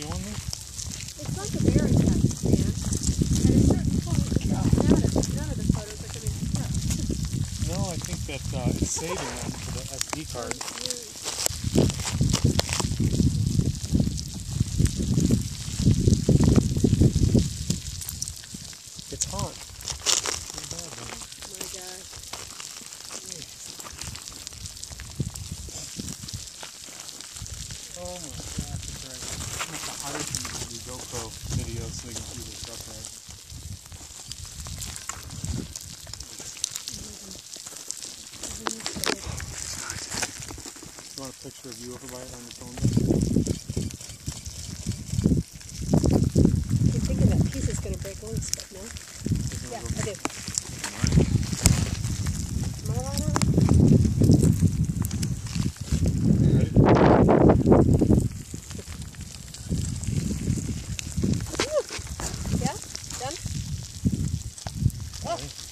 feeling this? It's like a berry patch, Dan. At a certain point, it's none of, none of the photos are going to accept. No, I think that uh, it's saving them for the SD card. It's hot. Man. My God. Oh my gosh, it's right. I'm gonna have to hire somebody to do GoPro videos so they can see this stuff right. You want a picture of you over by it on your phone? Then? You're thinking that piece is going to break loose, but no. Yeah, I do. Am I allowed on? Ready? Yeah? Done? Oh,